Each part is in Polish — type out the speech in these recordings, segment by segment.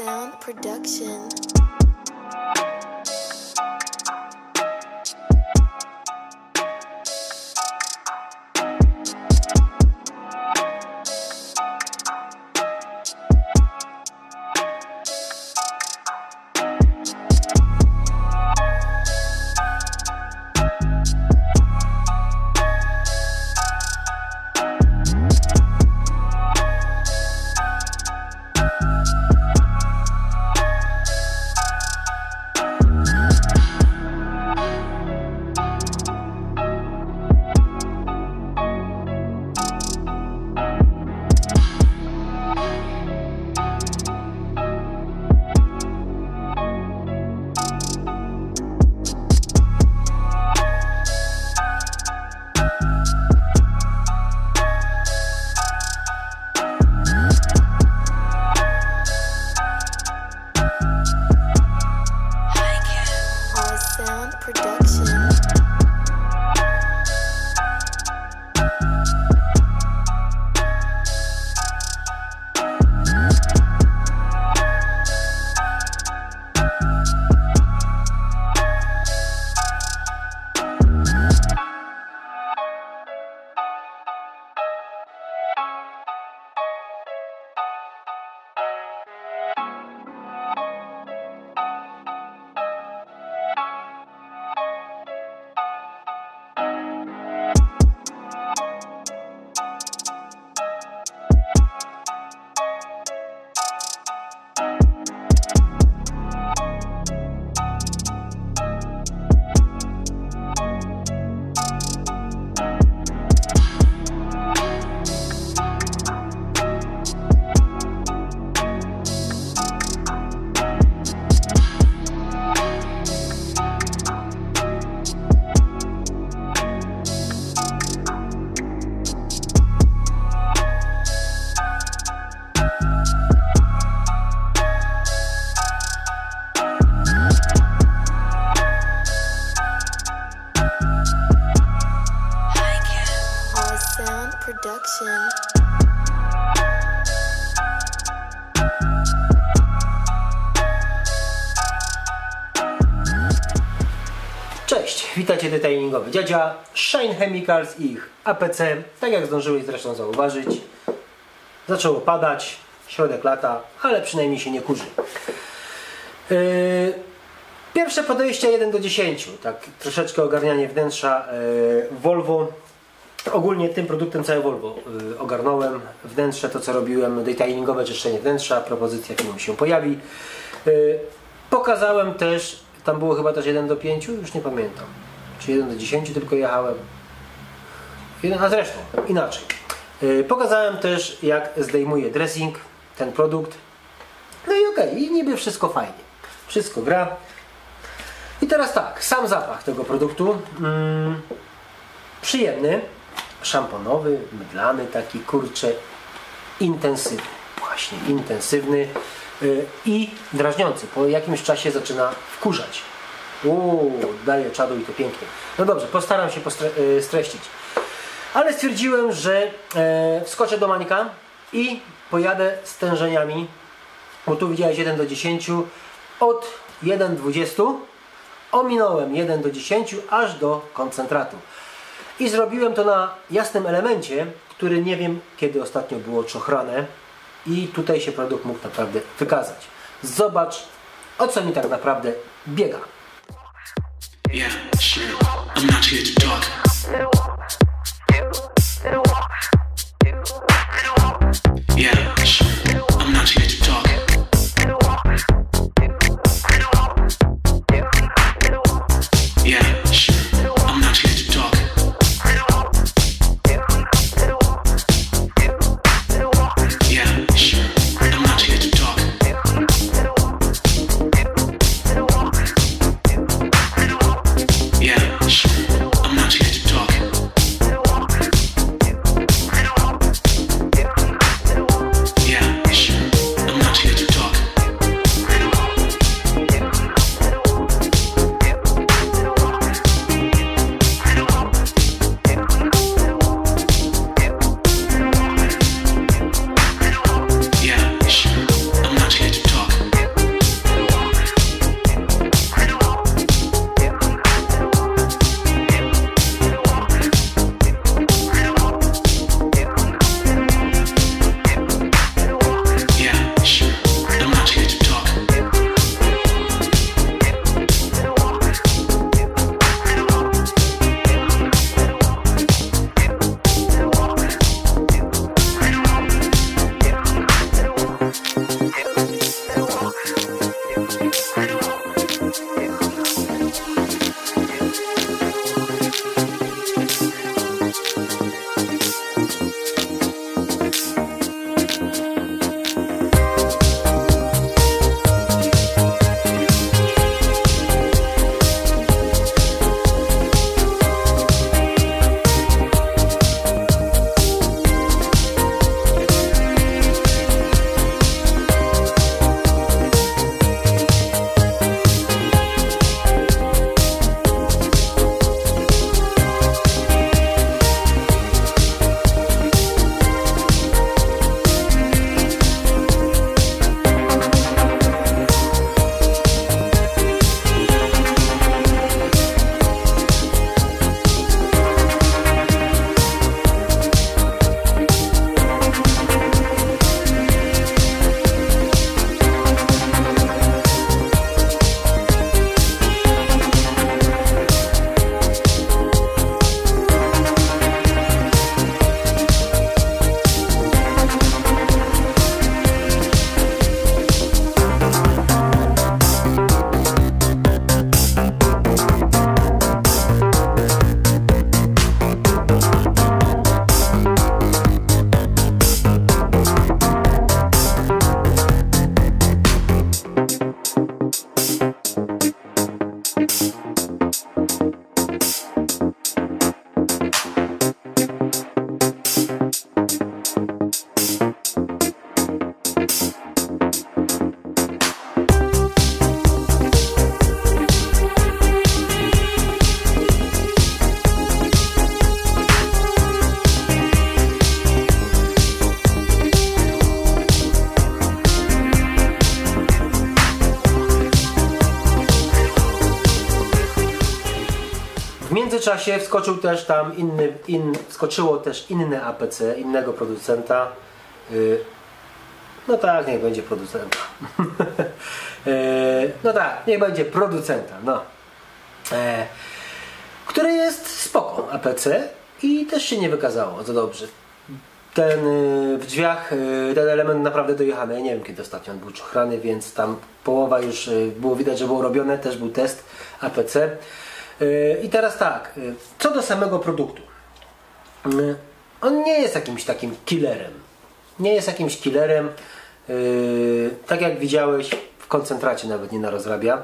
Sound Production. Production. Cześć, witajcie detailingowy. Dziadzia, Shine Chemicals i ich APC. Tak jak zdążyłeś zresztą zauważyć, zaczęło padać, środek lata, ale przynajmniej się nie kurzy. Yy, Pierwsze podejście 1 do 10, tak troszeczkę ogarnianie wnętrza yy, Volvo. Ogólnie tym produktem całe Volvo yy, ogarnąłem. Wnętrze, to co robiłem, detailingowe czyszczenie wnętrza, propozycja filmu się pojawi. Yy, Pokazałem też, tam było chyba też 1 do 5, już nie pamiętam. Czy 1 do 10 tylko jechałem. A zresztą, inaczej. Yy, Pokazałem też jak zdejmuję dressing, ten produkt. No i okej, i niby wszystko fajnie. Wszystko gra. I teraz tak, sam zapach tego produktu. Mm, przyjemny, szamponowy, mydlany, taki kurczę, intensywny. Właśnie, intensywny yy, i drażniący. Po jakimś czasie zaczyna wkurzać. Uuu, daje czadu i to pięknie. No dobrze, postaram się yy, streścić. Ale stwierdziłem, że e, wskoczę do Mańka i pojadę z tężeniami, bo tu widziałeś 1 do 10, od 1,20 ominąłem 1 do 10 aż do koncentratu. I zrobiłem to na jasnym elemencie, który nie wiem kiedy ostatnio było czochrane i tutaj się produkt mógł naprawdę wykazać. Zobacz o co mi tak naprawdę biega. Yeah, międzyczasie wskoczył też tam inny, in, wskoczyło też inne APC, innego producenta. Y, No tak, niech będzie producenta. Y, No tak, niech będzie producenta, no. Które jest spoko APC i też się nie wykazało za dobrze. Ten y, w drzwiach, y, ten element naprawdę dojechany. Ja nie wiem kiedy ostatnio on był czochrany, więc tam połowa już y, było widać, że było robione, też był test APC. I teraz tak, co do samego produktu. On nie jest jakimś takim killerem. Nie jest jakimś killerem. y, Tak jak widziałeś, w koncentracie nawet nie narozrabia.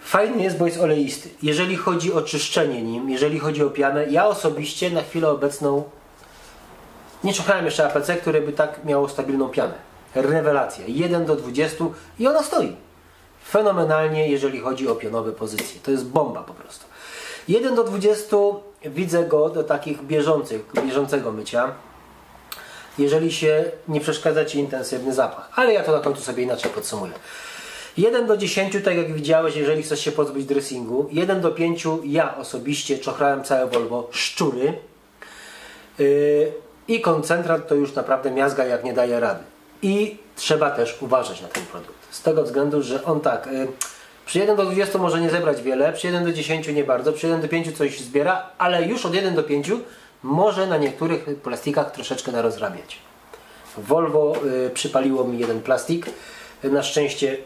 Fajny jest, bo jest oleisty. Jeżeli chodzi o czyszczenie nim, jeżeli chodzi o pianę, ja osobiście na chwilę obecną nie szukałem jeszcze APC, które by tak miało stabilną pianę. Rewelacja. 1 do 20 i ona stoi. Fenomenalnie, jeżeli chodzi o pionowe pozycje. To jest bomba po prostu. 1 do 20 widzę go do takich bieżących, bieżącego mycia. Jeżeli się nie przeszkadza Ci intensywny zapach. Ale ja to na końcu sobie inaczej podsumuję. 1 do 10, tak jak widziałeś, jeżeli chcesz się pozbyć dressingu. 1 do 5, ja osobiście czochrałem całe Volvo szczury. Yy, I koncentrat to już naprawdę miazga jak nie daje rady. I trzeba też uważać na ten produkt. Z tego względu, że on tak, yy, przy 1 do 20 może nie zebrać wiele, przy 1 do 10 nie bardzo, przy 1 do 5 coś zbiera, ale już od 1 do 5 może na niektórych plastikach troszeczkę narozrabiać. Volvo y, przypaliło mi jeden plastik. Na szczęście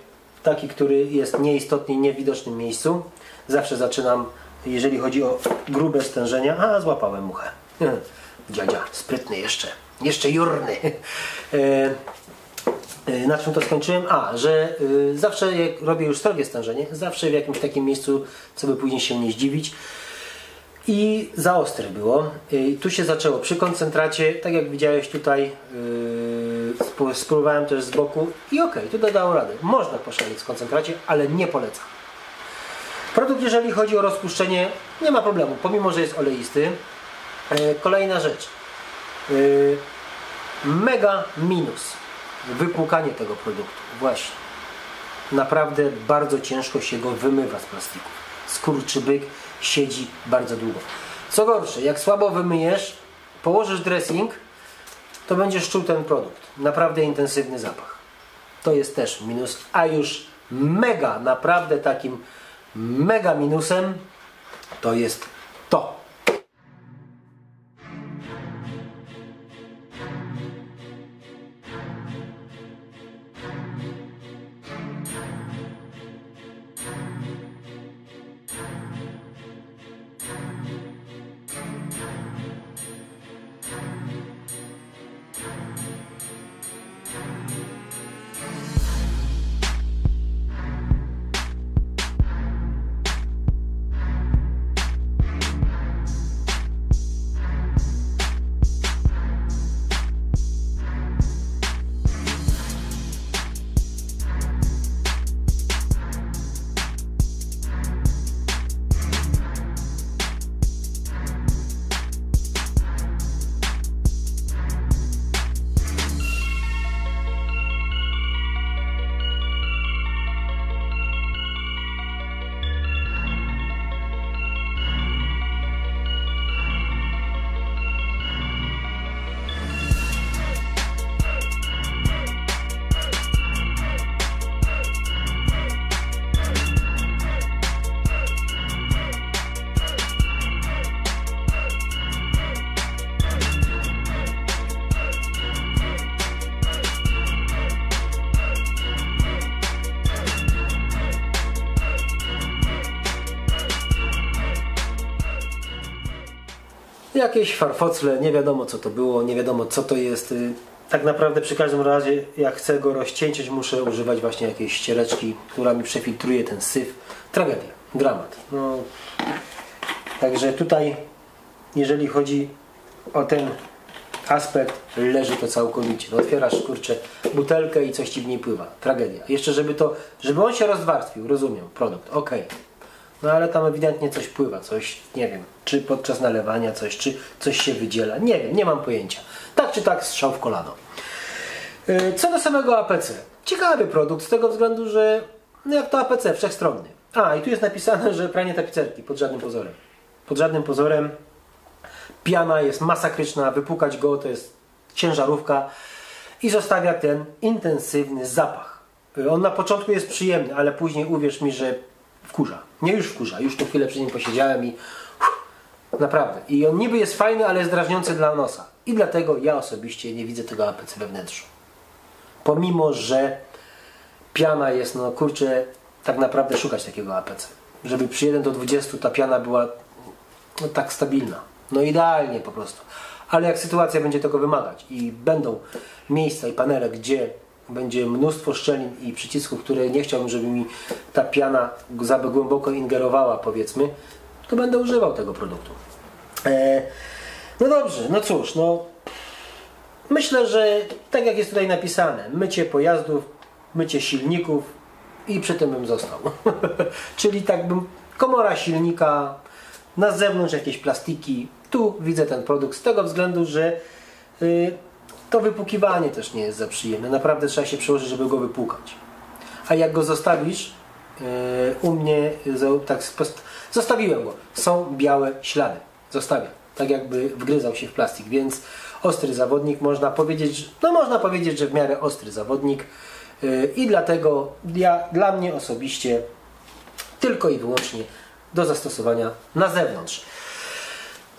taki, który jest nieistotnie nie w widocznym miejscu. Zawsze zaczynam, jeżeli chodzi o grube stężenia. A, złapałem muchę. Dziadzia, sprytny jeszcze. Jeszcze jurny. E, e, Na czym to skończyłem? A, że y, zawsze jak robię już srogie stężenie, zawsze w jakimś takim miejscu, co by później się nie zdziwić. I za ostre było. Y, Tu się zaczęło przy koncentracie, tak jak widziałeś tutaj, spró- spróbowałem też z boku i okej, tu dało radę. Można poszaleć w koncentracie, ale nie polecam. Produkt, jeżeli chodzi o rozpuszczenie, nie ma problemu, pomimo że jest oleisty. Yy, Kolejna rzecz. Mega minus. Wypłukanie tego produktu. Właśnie naprawdę bardzo ciężko się go wymywa z plastików. Skurczybyk siedzi bardzo długo. Co gorsze, jak słabo wymyjesz, położysz dressing, to będziesz czuł ten produkt. Naprawdę intensywny zapach. To jest też minus, a już mega, naprawdę takim mega minusem to jest to. Jakieś farfocle, nie wiadomo co to było, nie wiadomo co to jest. Y, Tak naprawdę przy każdym razie, jak chcę go rozcieńczyć, muszę używać właśnie jakiejś ściereczki, która mi przefiltruje ten syf. Tragedia, dramat. No, także tutaj, jeżeli chodzi o ten aspekt, leży to całkowicie. Otwierasz, kurczę, butelkę i coś ci w niej pływa. Tragedia. Jeszcze żeby to, żeby on się rozwarstwił, rozumiem, produkt, okej. No ale tam ewidentnie coś pływa, coś, nie wiem, czy podczas nalewania coś, czy coś się wydziela, nie wiem, nie mam pojęcia. Tak czy tak, strzał w kolano. Yy, Co do samego APC. Ciekawy produkt z tego względu, że no jak to APC, wszechstronny. A, i tu jest napisane, że pranie tapicerki, pod żadnym pozorem. Pod żadnym pozorem. Piana jest masakryczna, wypukać go to jest ciężarówka i zostawia ten intensywny zapach. Yy, On na początku jest przyjemny, ale później uwierz mi, że wkurza. Nie już wkurza, już tu chwilę przy nim posiedziałem i uff, naprawdę. I on niby jest fajny, ale jest drażniący dla nosa. I dlatego ja osobiście nie widzę tego APC we wnętrzu. Pomimo, że piana jest, no kurczę, tak naprawdę szukać takiego APC. Żeby przy 1 do 20 ta piana była no, tak stabilna. No idealnie po prostu. Ale jak sytuacja będzie tego wymagać i będą miejsca i panele, gdzie będzie mnóstwo szczelin i przycisków, które nie chciałbym, żeby mi ta piana za głęboko ingerowała, powiedzmy, to będę używał tego produktu. E, no dobrze, no cóż, no myślę, że tak jak jest tutaj napisane, mycie pojazdów, mycie silników i przy tym bym został. Czyli tak bym, komora silnika, na zewnątrz jakieś plastiki, tu widzę ten produkt z tego względu, że y, to wypukiwanie też nie jest za przyjemne. Naprawdę trzeba się przełożyć, żeby go wypłukać. A jak go zostawisz, y, u mnie tak zostawiłem go. Są białe ślady. Zostawiam. Tak jakby wgryzał się w plastik, więc ostry zawodnik można powiedzieć, no można powiedzieć, że w miarę ostry zawodnik y, i dlatego ja, dla mnie osobiście tylko i wyłącznie do zastosowania na zewnątrz.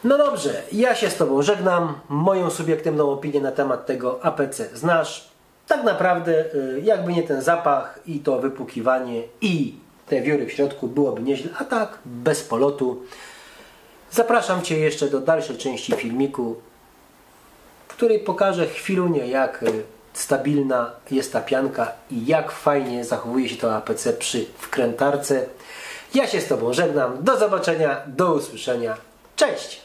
No dobrze, ja się z Tobą żegnam. Moją subiektywną opinię na temat tego APC znasz. Tak naprawdę, y, jakby nie ten zapach i to wypukiwanie i te wióry w środku, byłoby nieźle, a tak, bez polotu. Zapraszam Cię jeszcze do dalszej części filmiku, w której pokażę chwilunię, jak y, stabilna jest ta pianka i jak fajnie zachowuje się to APC przy wkrętarce. Ja się z Tobą żegnam. Do zobaczenia, do usłyszenia. Cześć!